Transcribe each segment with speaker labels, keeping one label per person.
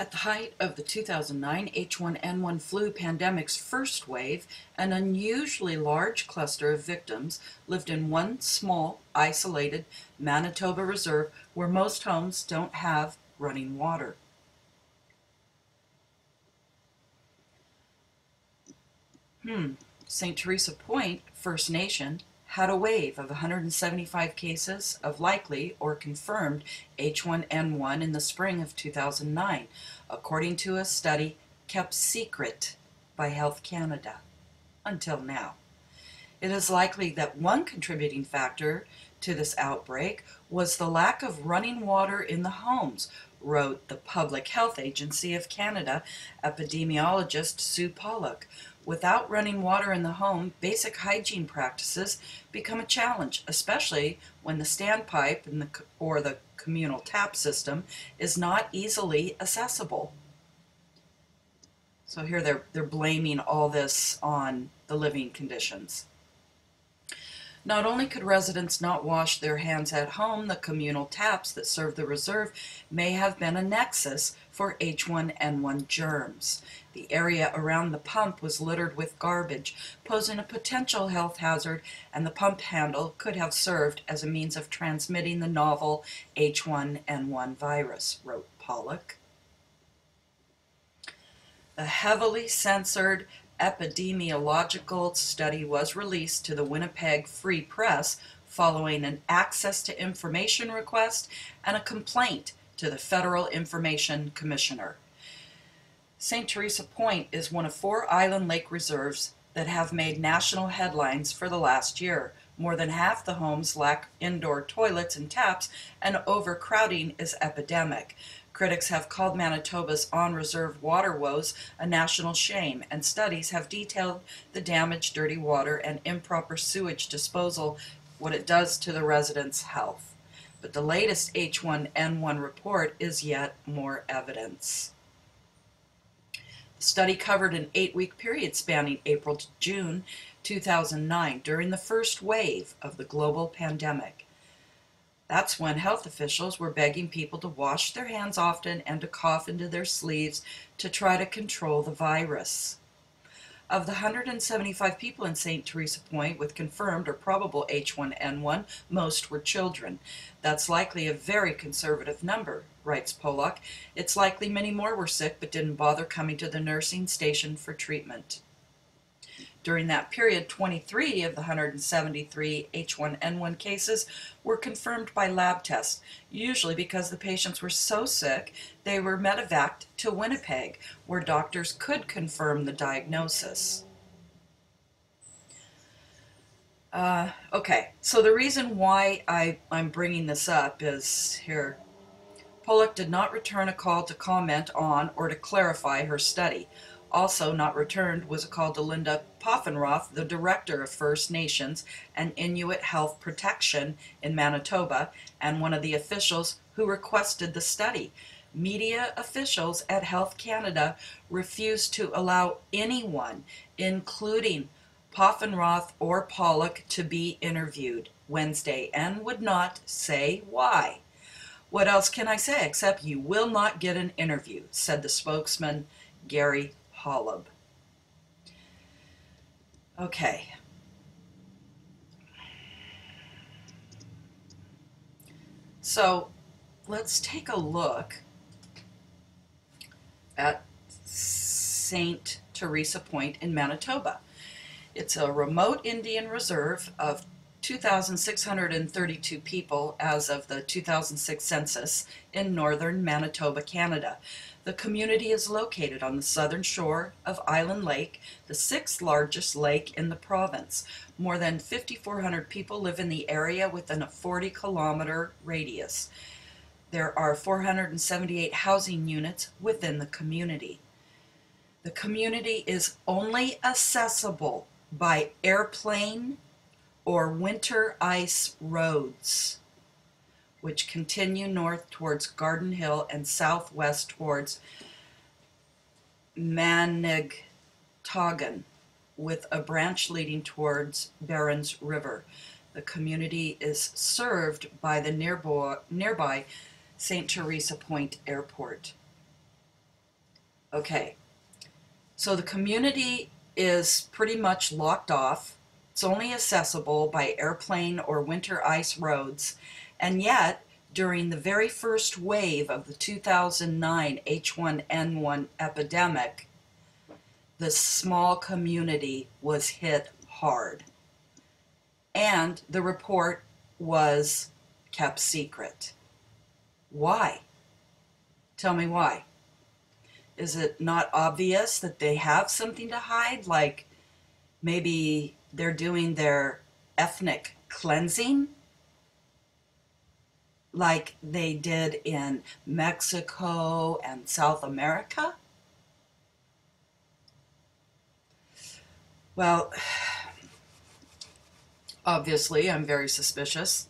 Speaker 1: At the height of the 2009 H1N1 flu pandemic's first wave, an unusually large cluster of victims lived in one small, isolated Manitoba reserve where most homes don't have running water. Hmm, St. Theresa Point First Nation had a wave of 175 cases of likely or confirmed H1N1 in the spring of 2009, according to a study kept secret by Health Canada until now. It is likely that one contributing factor to this outbreak was the lack of running water in the homes, wrote the Public Health Agency of Canada epidemiologist Sue Pollock, Without running water in the home, basic hygiene practices become a challenge, especially when the standpipe the, or the communal tap system is not easily accessible. So here they're, they're blaming all this on the living conditions. Not only could residents not wash their hands at home, the communal taps that serve the reserve may have been a nexus for H1N1 germs. The area around the pump was littered with garbage, posing a potential health hazard, and the pump handle could have served as a means of transmitting the novel H1N1 virus, wrote Pollock. The heavily censored epidemiological study was released to the Winnipeg Free Press following an access to information request and a complaint to the Federal Information Commissioner. St. Theresa Point is one of four island lake reserves that have made national headlines for the last year. More than half the homes lack indoor toilets and taps, and overcrowding is epidemic. Critics have called Manitoba's on reserve water woes a national shame, and studies have detailed the damage dirty water and improper sewage disposal, what it does to the residents' health. But the latest H1N1 report is yet more evidence. The study covered an eight week period spanning April to June 2009 during the first wave of the global pandemic. That's when health officials were begging people to wash their hands often and to cough into their sleeves to try to control the virus. Of the 175 people in St. Theresa Point with confirmed or probable H1N1, most were children. That's likely a very conservative number, writes Pollock. It's likely many more were sick but didn't bother coming to the nursing station for treatment. During that period, 23 of the 173 H1N1 cases were confirmed by lab tests, usually because the patients were so sick they were medevaced to Winnipeg, where doctors could confirm the diagnosis. Uh, okay, so the reason why I, I'm bringing this up is here. Pollock did not return a call to comment on or to clarify her study. Also not returned was a call to Linda Poffenroth, the director of First Nations and Inuit Health Protection in Manitoba, and one of the officials who requested the study. Media officials at Health Canada refused to allow anyone, including Poffenroth or Pollock, to be interviewed Wednesday and would not say why. What else can I say except you will not get an interview, said the spokesman, Gary Holub. Okay. So let's take a look at St. Theresa Point in Manitoba. It's a remote Indian reserve of 2,632 people as of the 2006 census in northern Manitoba, Canada. The community is located on the southern shore of Island Lake, the sixth largest lake in the province. More than 5,400 people live in the area within a 40 kilometer radius. There are 478 housing units within the community. The community is only accessible by airplane or winter ice roads which continue north towards Garden Hill and southwest towards Manigotagan, with a branch leading towards Berens River. The community is served by the nearby, nearby St. Theresa Point Airport. Okay, so the community is pretty much locked off. It's only accessible by airplane or winter ice roads, and yet during the very first wave of the 2009 H1N1 epidemic, the small community was hit hard. And the report was kept secret. Why? Tell me why. Is it not obvious that they have something to hide? Like maybe they're doing their ethnic cleansing? Like they did in Mexico and South America? Well, obviously, I'm very suspicious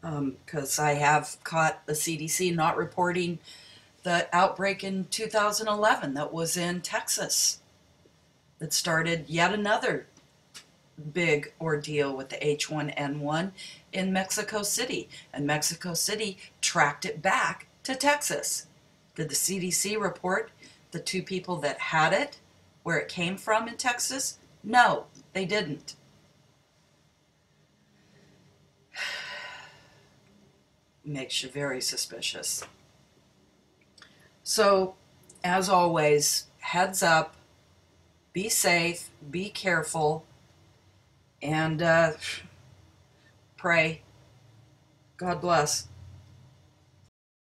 Speaker 1: because um, I have caught the CDC not reporting the outbreak in 2011 that was in Texas that started yet another big ordeal with the H1N1 in Mexico City. And Mexico City tracked it back to Texas. Did the CDC report the two people that had it, where it came from in Texas? No, they didn't. Makes you very suspicious. So, as always, heads up, be safe, be careful, and uh, pray. God bless.